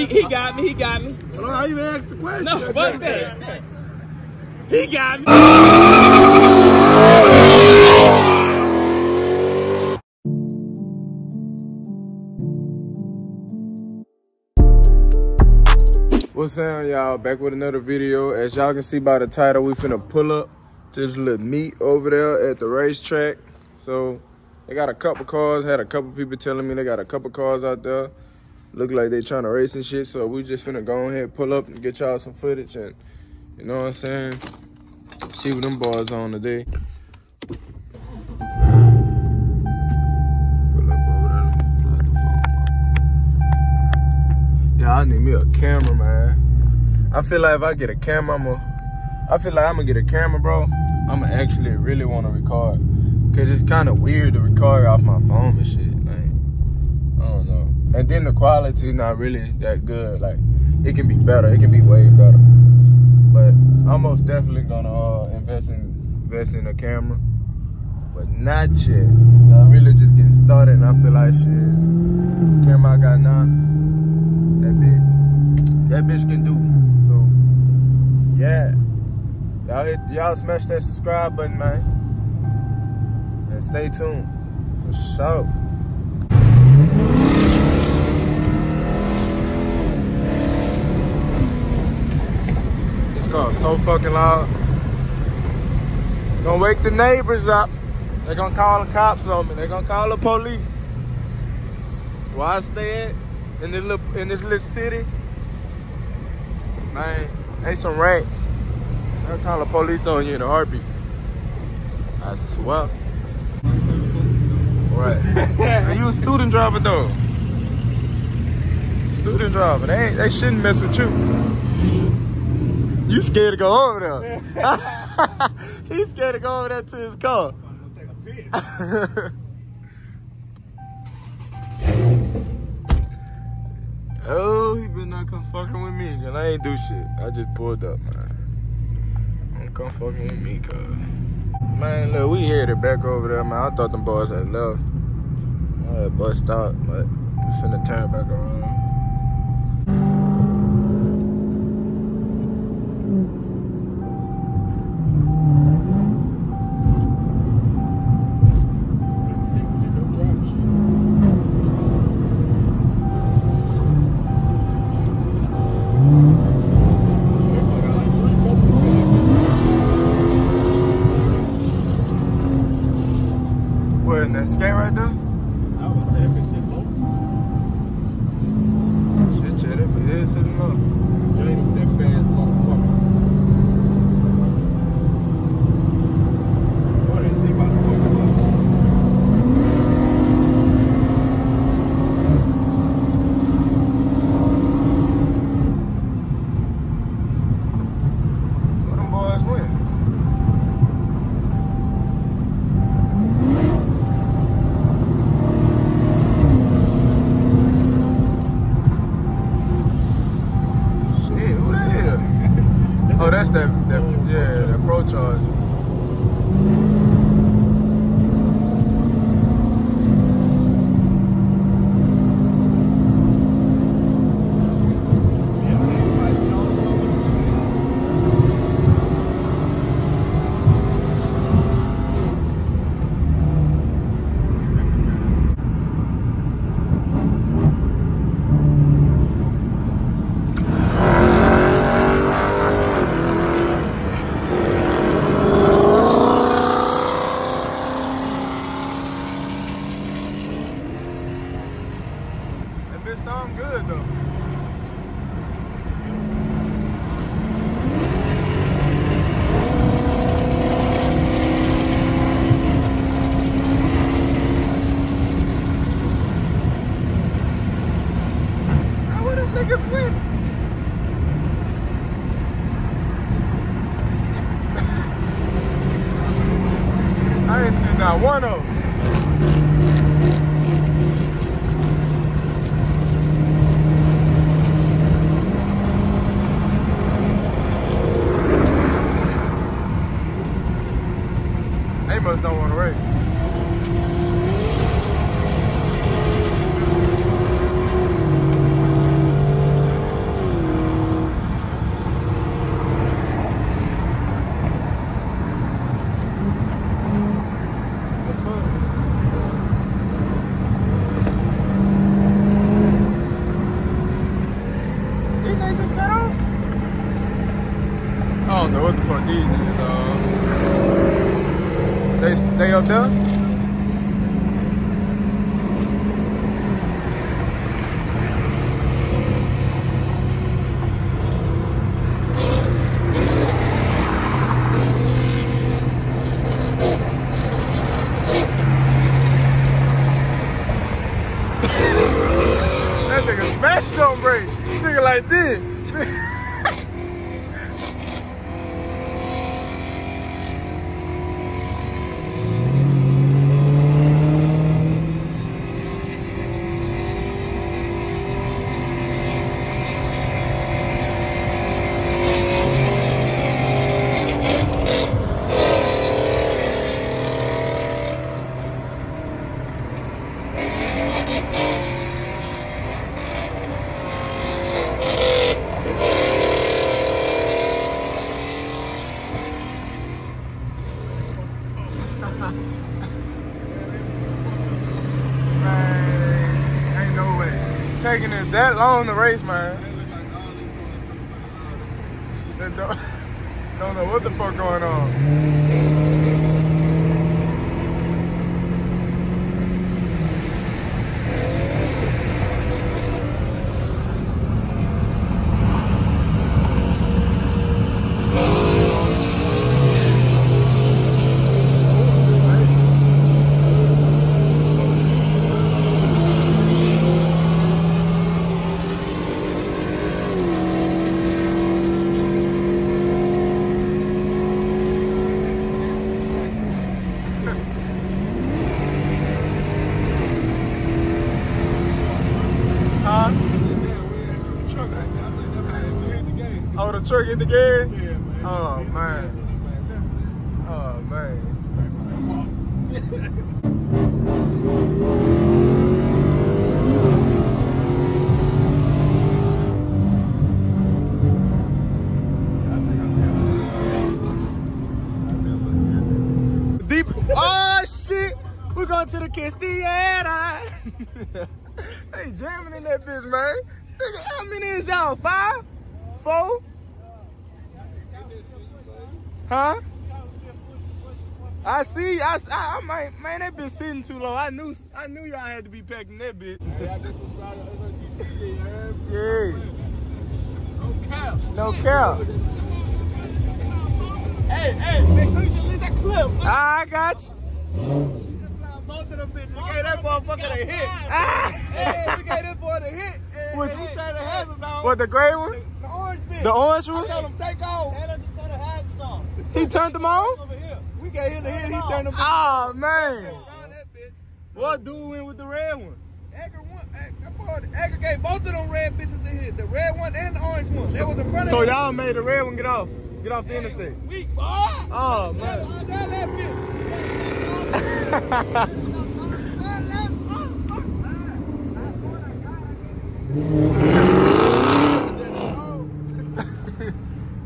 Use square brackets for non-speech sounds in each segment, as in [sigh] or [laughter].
He, he got me. He got me. Hold on, I even asked the question. No, fuck that. He got me. What's up, y'all? Back with another video. As y'all can see by the title, we finna pull up to this little meet over there at the racetrack. So they got a couple cars. Had a couple people telling me they got a couple cars out there. Look like they trying to race and shit. So we just finna go ahead, pull up and get y'all some footage and you know what I'm saying? See what them boys on today. Yeah, I need me a camera, man. I feel like if I get a camera, I'm a, I feel like I'm gonna get a camera, bro. I'm gonna actually really want to record. Cause it's kind of weird to record off my phone and shit. Like, I don't know. And then the quality is not really that good. Like, it can be better. It can be way better. But I'm most definitely gonna uh, invest in invest in a camera. But not yet. I'm really just getting started, and I feel like shit. Camera I got now, that bitch, that bitch can do. So, yeah. Y'all hit, y'all smash that subscribe button, man. And stay tuned for sure. This car so fucking loud. Gonna wake the neighbors up. They're gonna call the cops on me. They're gonna call the police. Where I stay at in this little in this little city, man, ain't some rats. They'll call the police on you in a heartbeat. I swear. Right. Are you a student driver though? Student driver. They ain't, they shouldn't mess with you. You scared to go over there. [laughs] [laughs] He's scared to go over there to his car. [laughs] oh, he better not come fucking with me, cause I ain't do shit. I just pulled up, man. Don't come fucking with me, cuz. Man, look, we headed back over there, man. I thought them boys had left. I had bust out, but we finna turn back around. Yeah, that be it sitting up. Where them boys went? Shit, who that is? Oh, that's that, that yeah, that pro charge. That bitch sound good though. Now, Where them niggas went? Not one of them. Oh. That nigga smashed on break. Nigga like this. Man, ain't no way. That long to race, man. They don't, [laughs] don't know what the fuck going on. Oh, the truck hit the gas? Oh, man. Oh, man. Deep. Oh, shit. We're going to the Kiss Theater. hey, jamming in that bitch, man. How many is y'all? Five? Four? Huh? I see. I, I, I might, man, that been sitting too low. I knew, I knew y'all had to be packing that bitch. yeah. No cap. No cap. Hey, hey, make sure you just leave that clip. I got you. Both of them bitches. We gave that motherfucker a hit. Ah. Hey, we gave this boy the hit. Which one? the hazards on. What the gray one? The orange bitch. The orange I one? told him take off. Tell him to turn the hazards on. He turned them on? Here. We gave him the head, He turned them oh, on. Oh man. around that bitch. What dude went with the red one? Edgar, one, that boy, both of them red bitches the hit. The red one and the orange one. They was in front of So y'all made the red one get off. Get off the interstate. Weak, boy. Oh man. that [laughs] bitch.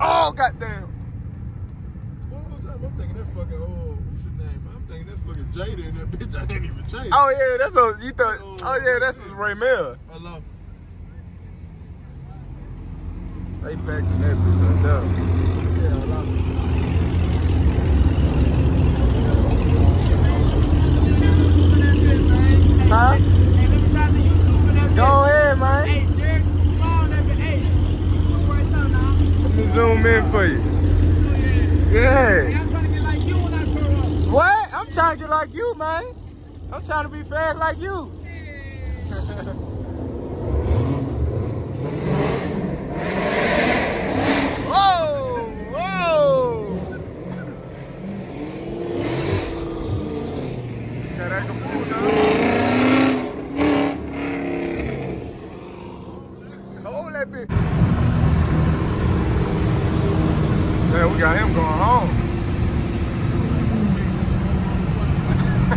oh goddamn. I'm thinking that fucking, oh, what's his name? I'm thinking that fucking Jada and that bitch. [laughs] I didn't even change. Oh yeah, that's what you thought. Oh, oh yeah, that's Ray Mill. Hello. They packing that bitch up there. Yeah, hello. Huh? Go ahead, man. Hey, Derek, come on, nigga. Hey, you right now, now. Let me zoom in for you. Oh, hey, Yeah. I'm trying to get like you when I grow up. What? I'm trying to get like you, man. I'm trying to be fast like you. [laughs] Whoa! Whoa! Got that computer. Hold that bitch. Man, we got him going home.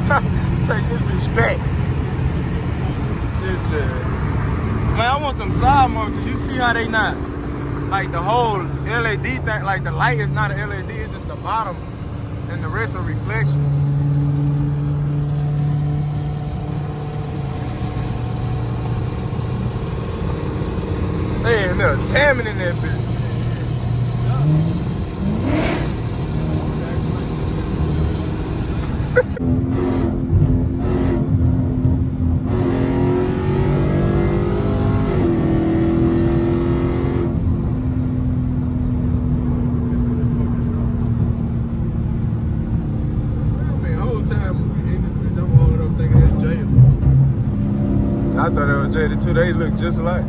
Take this bitch back. Shit. Man, I want them side markers. You see how they not? Like the whole LED thing, like the light is not a LED, it's just the bottom and the rest are reflection. They in jamming in that bitch. I thought that was Jada too. They look just alike.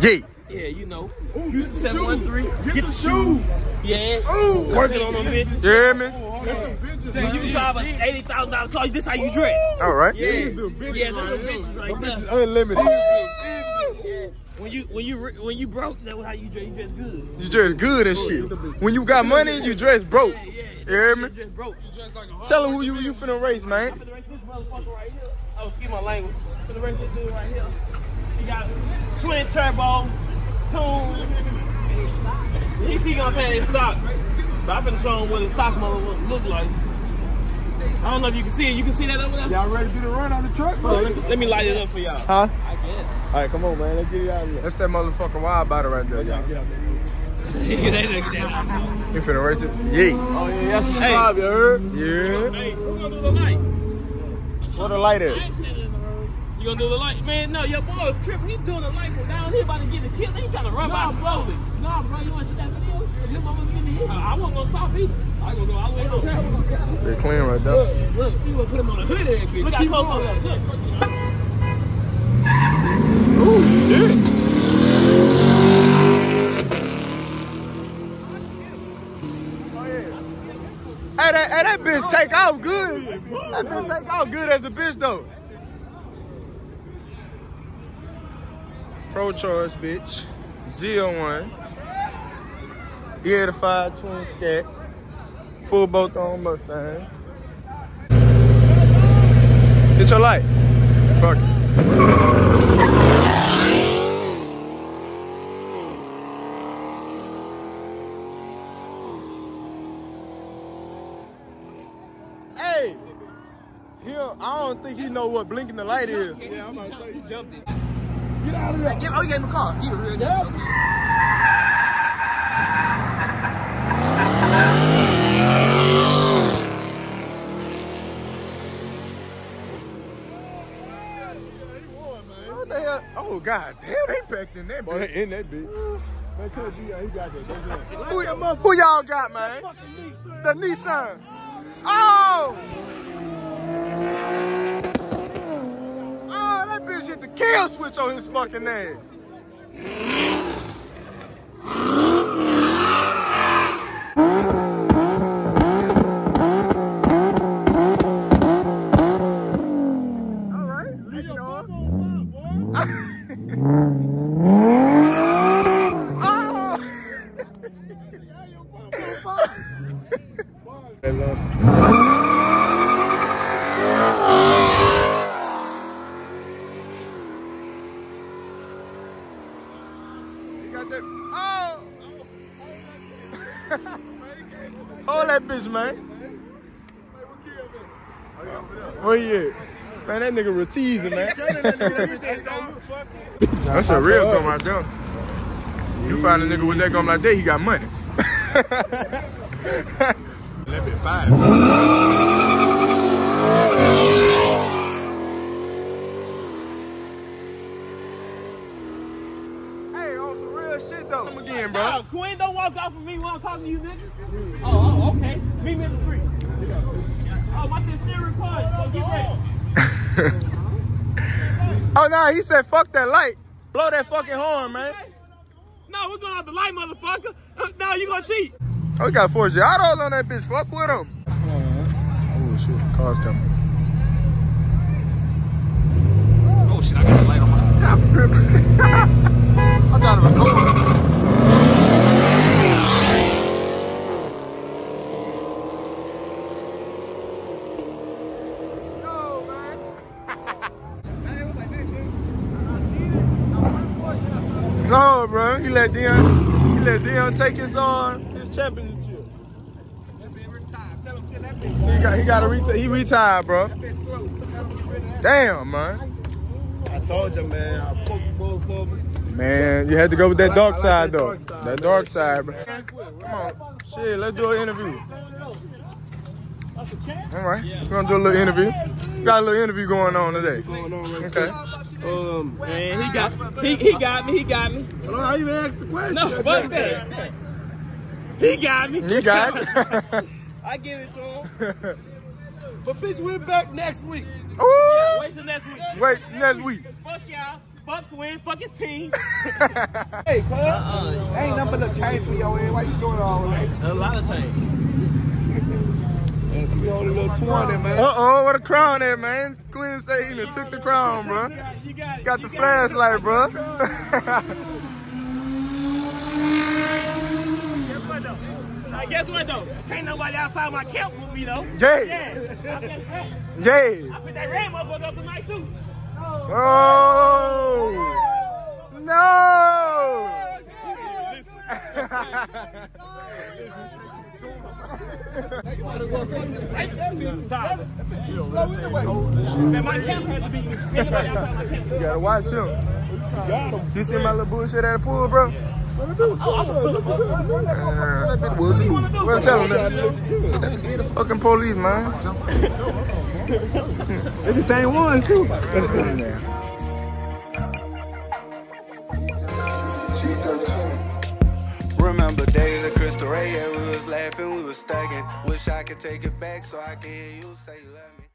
Yeah. Yeah, you know. Ooh, Houston get the 713. shoes. Get the shoes. Yeah. Ooh. Working on them bitches. You hear me? Get them bitches, So man. you drive a eighty thousand dollar car. This how you dress. All right. Yeah, These the bitches yeah, right those the bitches right Them there. bitches unlimited. Yeah. When you when you re- when you broke, that's how you dress. You dress good. You dress good and shit. When you got money, you dress broke. Yeah, yeah. You hear You me? dress broke. Tell them who you you finna race, man. I'm finna race this motherfucker right here. Oh, excuse my language. Finna race this dude right here. He got twin turbo, tune. He keep on saying it's stock. But I'm finna show him what his stock mother look- look like. I don't know if you can see it. You can see that over there? Y'all ready to do the run on the truck, bro? let, me, let me light it up for y'all. Huh? I guess. All right, come on, man. Let's get it out of there. That's that motherfucking wild body right there, y'all. Get out there. [laughs] Get that nigga down. You finna race it? Yeah. Oh, yeah, that's subscribe, you heard? Yeah. Hey, who gonna do the light? Where the light at? You gonna do the light? Man, no, your boy is tripping. He's doing the light from down here about to get a kill. He trying to run by slowly. Nah, bro, you want to see that video? Your mama's getting hit. I, I wasn't gonna stop either. I was gonna go all the way home. They clean right there. Look, look, you gonna put him on the hood of that bitch. Look how close on that. Look. Oh shit. Hey, that, hey, that bitch take off good. That bitch take off good as a bitch though. Pro charge, bitch. Zero one. E85 twin scat. Full bolt on Mustang. Hit your light. Fuck Hey, he I don't think he know what blinking the light is. Yeah, I'm about to say, he jumped it. Give, oh, you gave him a car. He was real dumb. Yeah, he won, man. What the hell? Oh god damn, they packed in that Boy, bitch. they in that bitch. Man, tell D, he got that. Who, who y'all got, man? The Nissan. Oh! That bitch hit the kill switch on his fucking name. All right, leave it on. Oh! You got that? Oh! Hold that bitch, man. Where you at? Man, that nigga teasing, man. That's a real gum right there. You find a nigga with that gum like that, he got money. That bit five. hey, on some real shit though. Come again, bro. Nah, Quinn, don't walk off of me when I'm talking to you, nigga. Oh, oh, okay. Meet me in the street. Oh, my shit's still recording, so get ready. [laughs] oh no, he said fuck that light. Blow that fucking horn, man. No, we're going off the light, motherfucker. Uh, no, you gonna cheat. Oh, we got four Giottos on that bitch. Fuck with him. Oh shit, car's coming. Oh, shit, I got the I'm trying to record. No, bro. He let Dion. He let Dion take his uh his championship. He got he got to retire. He retired, bro. Damn, man. I told you, man. I poked both of them. Man, you had to go with that dark like side that though. dark side, That dark side, bro. Come on, shit. Let's do an interview. All right, we're gonna do a little interview. Got a little interview going on today. Going on right Okay. Um, Man, he got he, he got me, he got me. I don't know how you even asked the question. No, fuck that. He got me. You got [laughs] it. [laughs] I give it to him. [laughs] But bitch, we're back next week. Yeah, wait till next week. Wait, next week. Fuck y'all. Fuck Quinn. Fuck his team. [laughs] Hey, cuz. Uh-uh. Ain't nothing but a change for your ass. Why you doing all that? A lot of change. You only little 20, man. Uh oh, what a crown there, man. Quinn say he took the crown, bro. You got, Got you the flashlight, bro. Guess what though? Uh, guess what though? Can't nobody outside my camp with me though. Jay. Yeah. Hey, Jay. I put that red motherfucker up tonight too. Oh. No. Tyler. Man, my camp had to be anybody outside my camp. You gotta watch him. You see my little bullshit at the pool, bro? What do? Look good. Uh, well, tell him that. Be the fucking police, man. It's the same ones, too. Remember days at Crystal Ray, yeah, we was laughing, we was stacking. Wish I could take it back so I can hear you say you love me.